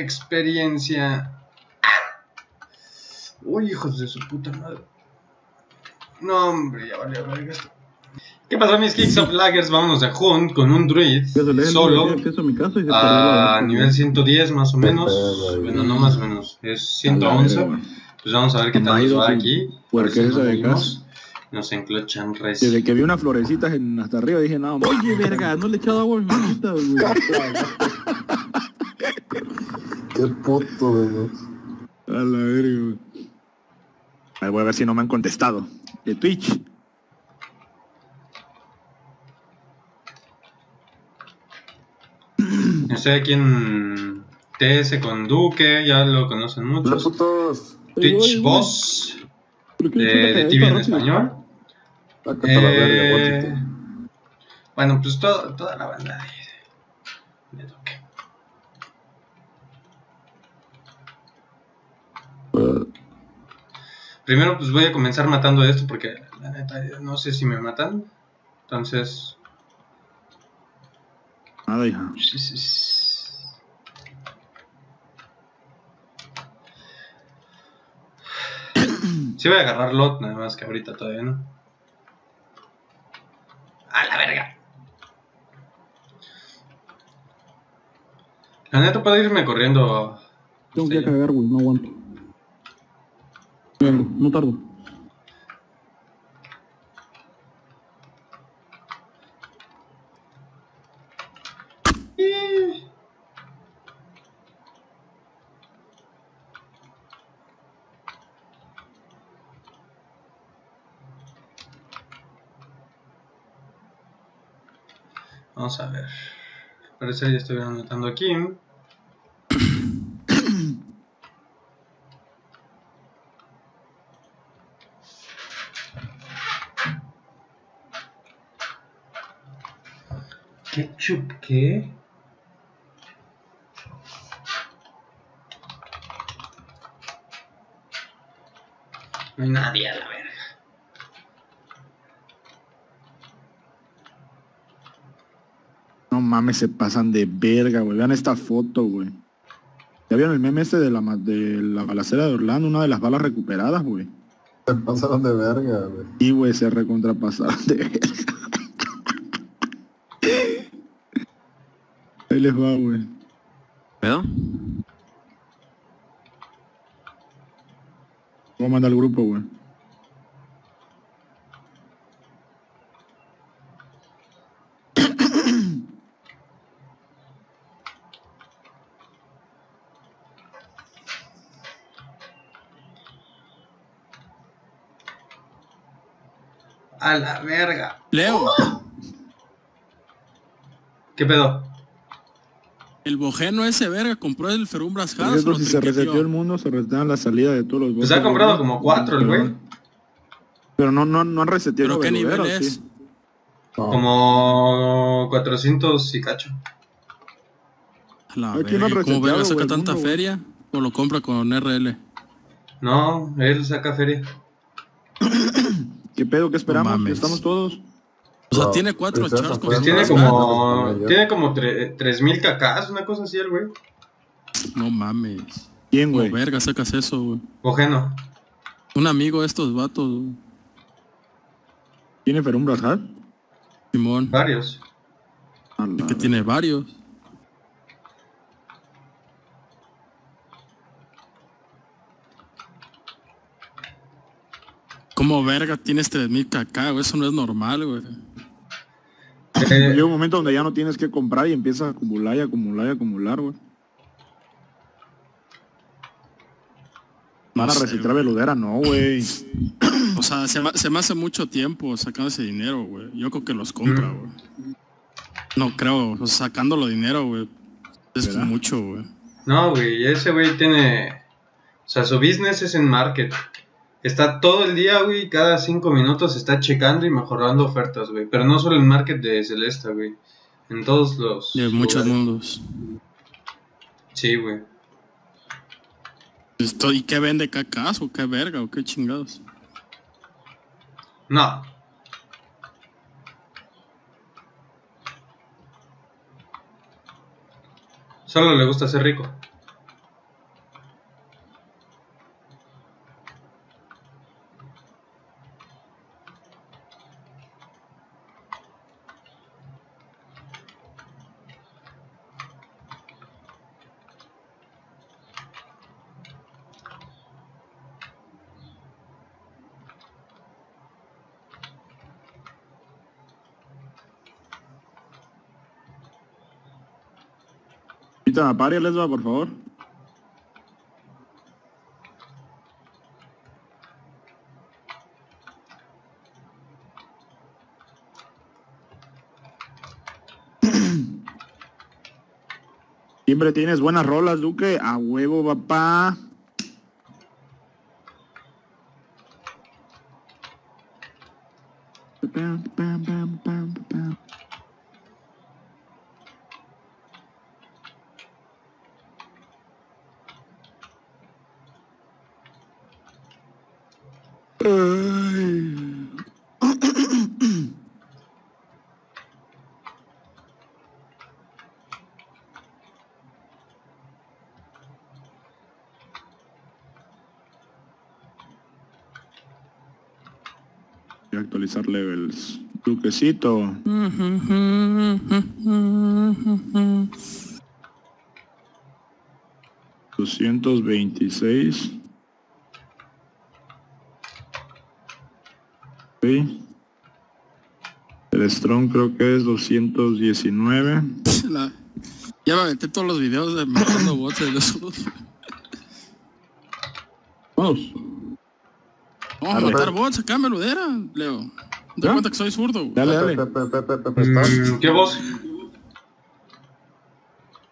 experiencia. Uy, hijos de su puta madre. No, hombre, ya valió verga esto. ¿Qué pasó, mis Kicks of Laggers? Vámonos de Hunt con un druid solo a nivel 110 más o menos. Bueno, no más o menos, es 111. Pues vamos a ver qué tal nos va aquí. Porque eso de casa. Nos enclochan res. Desde que vi unas florecitas en, hasta arriba dije, no, oye, verga, no le he echado agua a mi manita, güey. Qué puto, güey. A la verga, güey. A ver, voy a ver si no me han contestado. De Twitch. Estoy aquí en TS con Duque, ya lo conocen muchos. putos! Twitch Boss de, de TV en español. Acá está la verga, Eh, bueno, pues todo- toda la banda de, de Duque. Primero pues voy a comenzar matando esto porque la neta no sé si me matan. Entonces... Nada, hija. Sí voy a agarrar lot, nada más que ahorita todavía no. A la verga. La neta puedo irme corriendo. Tengo que allá. cagar, güey, no aguanto. No tardo. Vamos a ver. Al parecer ya estoy anotando aquí. ¿Ketchup qué? No hay nadie a la verga. No mames, se pasan de verga, güey. Vean esta foto, güey. ¿Ya vieron el meme este de la, de la balacera de Orlando? Una de las balas recuperadas, güey. Se pasaron de verga, güey. Y, güey, se recontrapasaron de verga. Ahí les va, güey. ¿Pedo? Voy a mandar al grupo, güey. A la verga. Leo, ¿Qué pedo? El bojeno ese verga compró el Ferumbras Por House. cierto, lo si se reseteó el mundo, se resetean la salida de todos los Pues bots, ha comprado como cuatro el güey. Pero no, no, no han reseteado ¿Pero qué nivel es? sí. No, Como 400 y cacho. La Aquí no ¿Cómo verga saca tanta mundo, feria? ¿O lo compra con RL? No, él saca feria. ¿Qué pedo? ¿Qué esperamos? ¿Estamos todos? O sea, tiene cuatro chars con Pues tiene como. Tiene como tre- 3000 cacas, una cosa así el güey. No mames. ¿Quién, ¿Cómo güey? verga sacas eso, güey? Ojeno. Un amigo de estos vatos, güey. ¿Tiene Ferumbras Hat? Simón. Varios. A la Que tiene varios. ¿Cómo verga tienes 3000 kk, güey? Eso no es normal, güey. Eh, Llega un momento donde ya no tienes que comprar y empiezas a acumular y acumular y acumular, güey. No Van a reciclar veludera, no, güey. O sea, se, me- se me hace mucho tiempo sacando ese dinero, güey. Yo creo que los compra, Mm. güey. No creo, o sea, sacándolo dinero, güey. Es ¿Verdad? mucho, güey. no, güey, ese güey tiene. O sea, su business es en market. Está todo el día, güey, cada cinco minutos está checando y mejorando ofertas, güey. Pero no solo en market de Celesta, güey. En todos los. De muchos lugares. mundos. Sí, güey. ¿Y qué vende cacas o qué verga o qué chingados? No. Solo le gusta ser rico. Paria, les va, por favor. Siempre tienes buenas rolas, Duque. A huevo, papá. Actualizar levels. Duquecito. 226. Ok. El Strong creo que es 219. La- Ya me aventé todos los videos de matando bots de los Vamos. Vamos a matar bots acá Meludera, Leo. Te cuenta que soy zurdo. güey. Dale, dale. Pepe, Pepe, Pepe, Pepe, ¿estás? ¿Qué voz?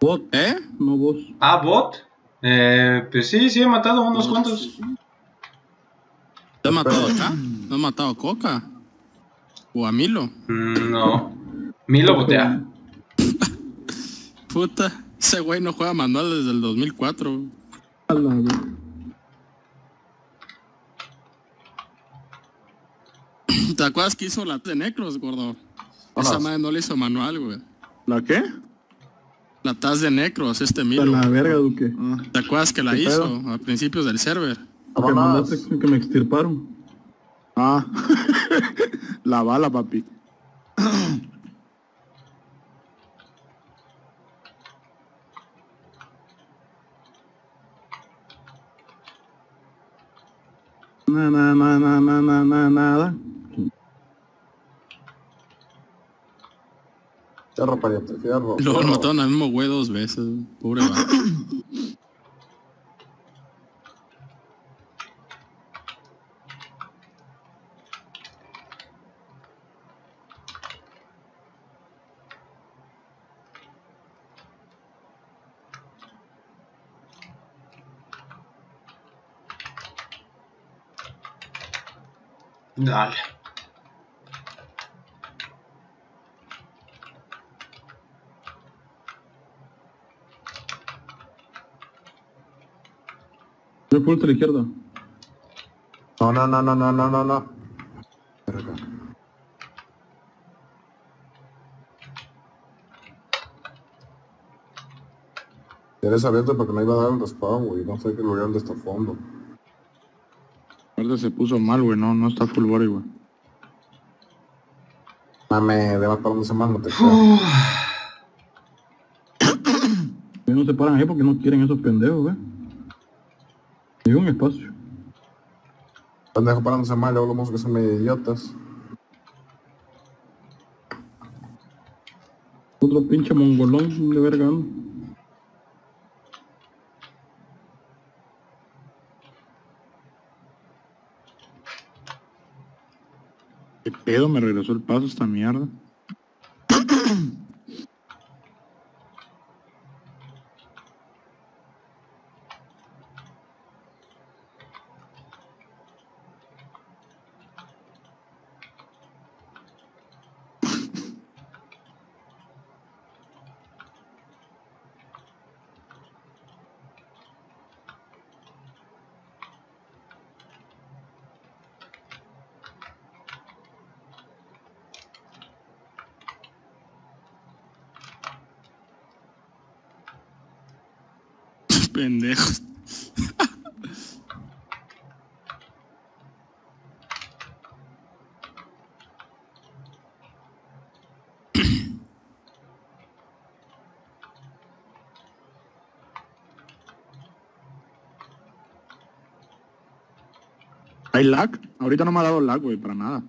Bot, ¿Eh? no vos. Ah, bot. Eh, pues sí, sí he matado unos cuantos. ¿Te has matado acá? ¿No has matado a Coca? ¿O a Milo? Mm, no. Milo botea. Puta, ese güey no juega manual desde el 2004. ¿Te acuerdas que hizo la de Necros, gordo? Esa madre no le hizo manual, güey. ¿La qué? La Taz de Necros, este Milo. la verga, Duque. Ah, ¿Te acuerdas que la ¿Qué hizo a principios del server? Que mandaste que me extirparon. ah. la bala, papi. Nada, nada, nada, nada, nada, nada, Fierro, pariente, mataron al mismo güey dos veces. Pobre. Dale. Por izquierda. No, no, no, no, no, no, no, no. Eres abierto porque no iba a dar el respawn, güey. No sé qué lugar de este fondo. Ahorita se puso mal, güey. No, no está full body, güey. Mame, de más para dónde se manda, te no se paran ahí porque no quieren esos pendejos, güey. Un espacio. Pendejo parándose mal, luego los que son medio idiotas. Otro pinche mongolón de verga. ¿no? ¿Qué pedo? Me regresó el paso esta mierda. Pendejos. ¿Hay lag? Ahorita no me ha dado lag, güey, para nada.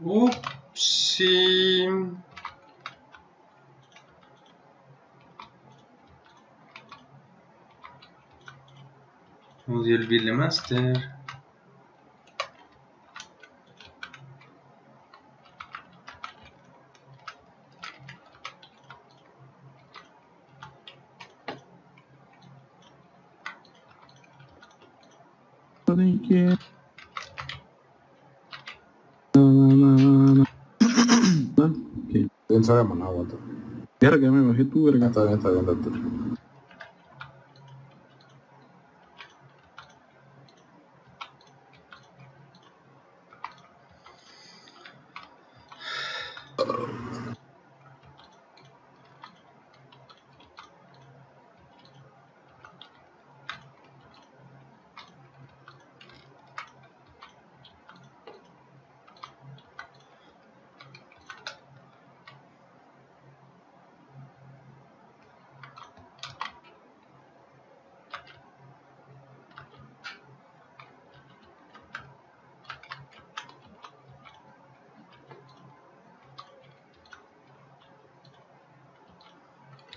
Upsi. Odio el Ville Master. ¿Saben qué? No, no, no, no, no. Ah, ¿Qué? Bien sabe maná, aguanta. Verga, me bajé tu verga. Está bien, está bien, date.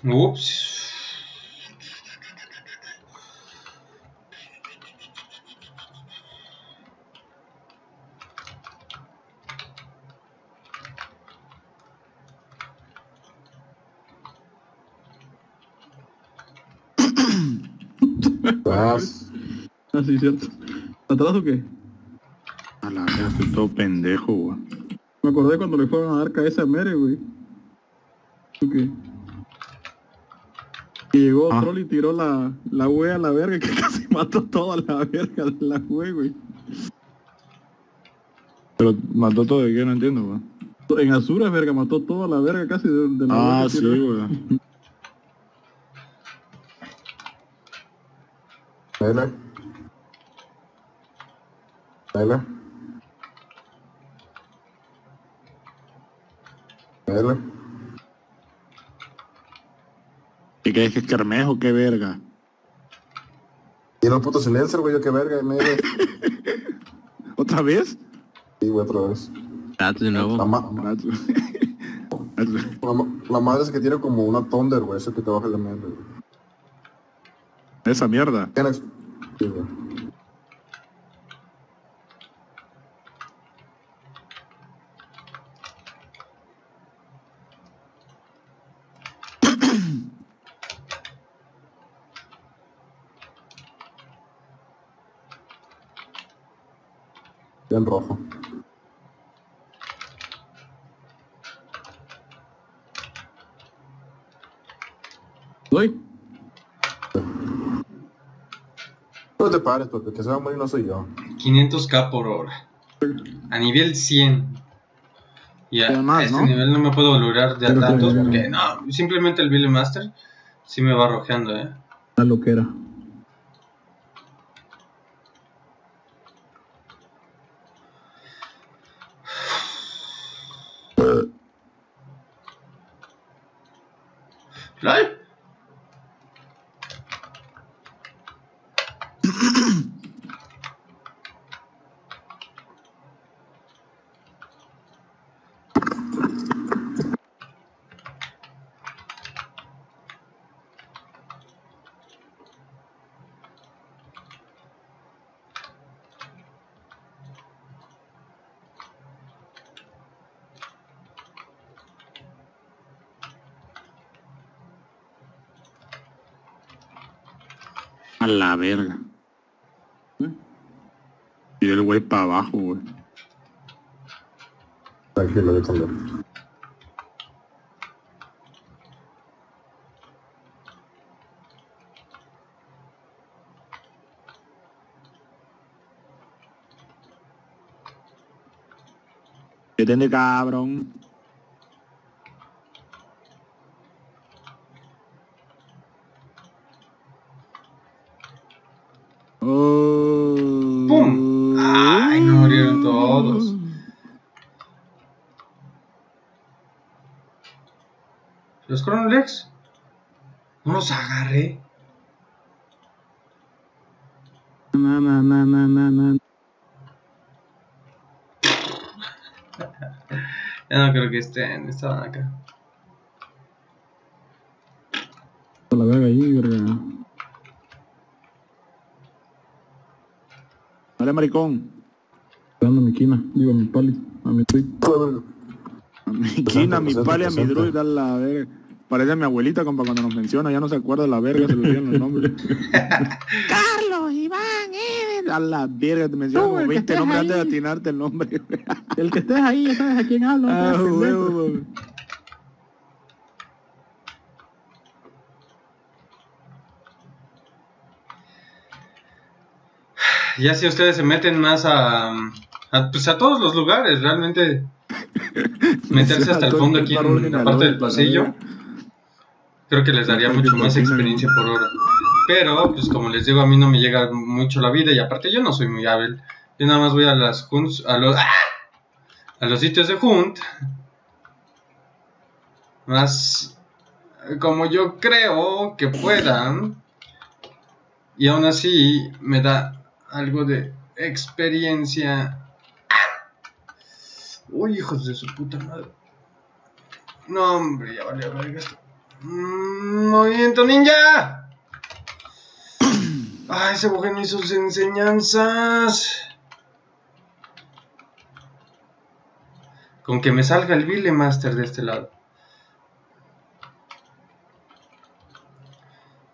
Ups. Vas. Ah, sí, cierto. ¿Atrás o qué? A la verga, estoy todo pendejo, güey. Me acordé cuando le fueron a dar cabeza a Mere, güey. ¿Tú qué? Y llegó Ah. Troll y tiró la, la wea a la verga que casi mató toda la verga de la wea, güey. Pero mató todo de qué, no entiendo, güey. En Azura, verga, mató toda la verga casi de, de la wea Ah, sí, güey. Mele. Mele. ¿Y qué es que es Kermejo? ¿Qué verga? Y los putos silencer, güey, yo qué verga, Mele. ¿Otra vez? Sí, güey, otra vez. De La, nuevo. ma la, ma- la madre es que tiene como una Thunder, güey, eso que te baja el Mele, güey. Esa mierda. Tienes... Sí, güey. Bien rojo. ¿Doy? No te pares, porque el que se va a morir no soy yo. 500k por hora. A nivel 100. Y a, este ¿no? nivel no me puedo lograr de a tantos porque no, simplemente el Billy Master sí me va rojeando, eh. La loquera. ¡Ay! A la verga. Y el güey para abajo, güey. Tranquilo, yo también. Detente, cabrón. Oh. ¡Pum! ¡Ay, no murieron todos! No los agarré. Na, na, na. Ya no creo que estén, estaban acá. La verga ahí, verga. Dale, maricón. Dando mi quina, digo a mi pali, a mi tweet. A mi quina, a mi presente, pali, a mi presente. druid, a la verga. Parece a mi abuelita, compa, cuando nos menciona, ya no se acuerda de la verga, se le olvidan los nombres. Carlos, Iván, Eder. A la verga, te menciona Tú, como el que 20 estés nombres antes de atinarte el nombre. El que estés ahí, ya sabes a quién hablo. Ah, huevo, huevo. Ya si ustedes se meten más a, a, pues a todos los lugares, realmente meterse hasta el fondo aquí en la parte del pasillo, creo que les daría mucho más experiencia por hora. Pero, pues como les digo, a mí no me llega mucho la vida y aparte yo no soy muy hábil. Yo nada más voy a las hunts, a los, ¡ah! a los sitios de hunt. Más como yo creo que puedan. Y aún así me da algo de experiencia. Uy, hijos de su puta madre. No, hombre, ya valió verga esto. ¡Movimiento ninja! Ay, se cogen sus enseñanzas. Con que me salga el Billy Master de este lado.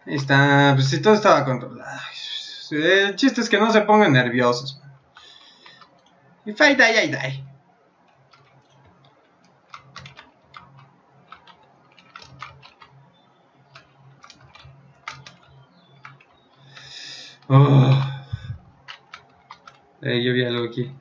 Ahí está, pues si todo estaba controlado. El chiste es que no se pongan nerviosos. Y fai dai ai dai. Oh. Eh, yo vi algo aquí.